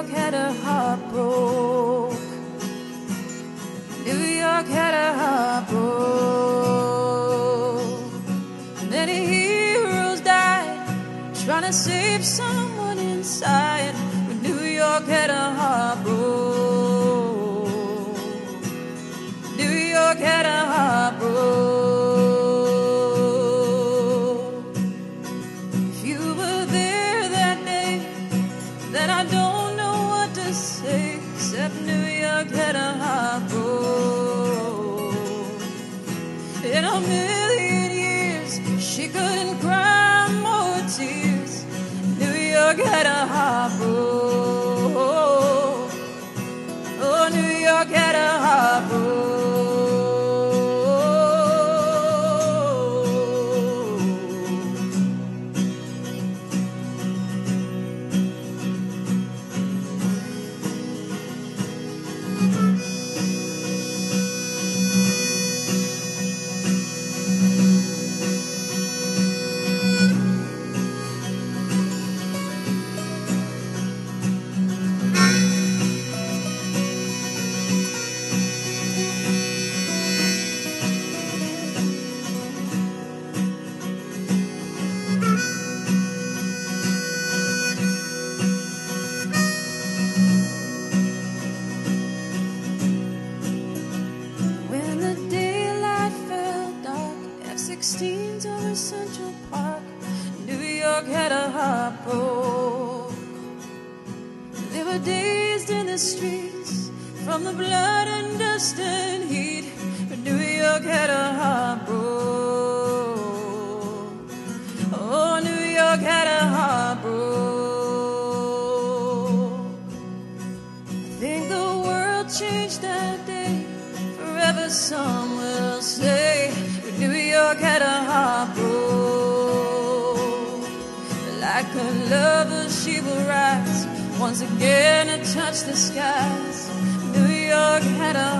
York had a heart broke. New York had a heart broke. Many heroes died trying to save someone inside. Had a heart. In a million years, she couldn't cry more tears. New York had a heart F-16s over Central Park, New York had a heart broke. They were dazed in the streets from the blood and dust and heat, but New York had a heart broke. Oh, New York had a heart broke. I think the world changed that day. Forever, some will say. Had a heart broke. Like a lover, she will rise once again and touch the skies. New York had a